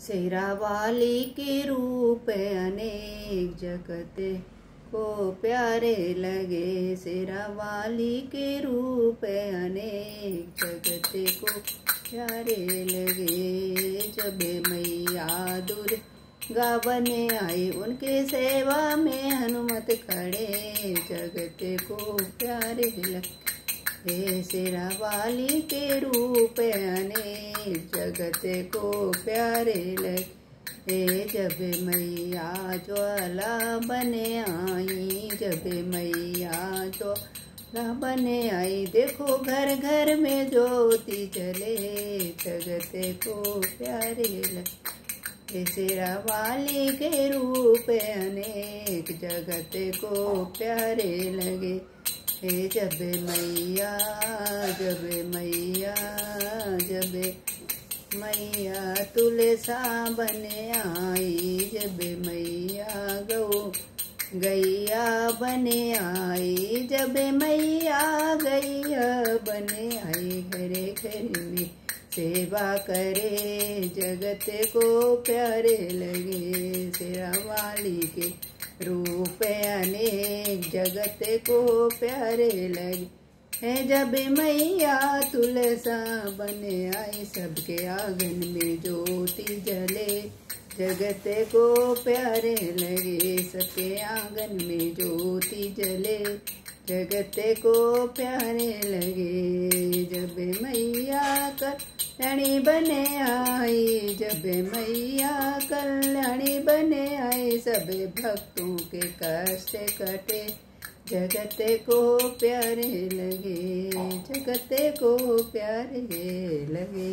शेरा वाली के रूप अनेक जगते को प्यारे लगे। शेरा वाली के रूप अनेक जगते को प्यारे लगे। जब मैया दूर गावने आई, उनके सेवा में हनुमत खड़े। जगत को प्यारे लगे। शेरा वाली के रूप अनेक जगत को प्यारे लगे। हे जब मैया ज्वाला बने आई, जब मैया ज्वाला बने आई, देखो घर घर में ज्योति जले, जगत को प्यारे लगे। शेरा वाली के रूप अनेक जगत को प्यारे लगे। हे जबे मैया जबे मैया जबे मैया, तुलसा बने आई, जबे मैया गौ, गैया बने आई, जबे मैया गैया बने आई घरे घरे में सेवा करे, जगत को प्यारे लगे। तेरा वाली के रूप अनेक, जगत को प्यारे लगे। है जब मैया तुलसा बने आई सबके आँगन में ज्योति जले। जगत को प्यारे लगे, सबके आँगन में ज्योति जले। जगत को प्यारे लगे, जब मैया कल्याणी बने आई जब मैया कल्याणी बने आई सब भक्तों के कष्ट कटे। जगत को प्यारे लगे, जगत को प्यारे लगे।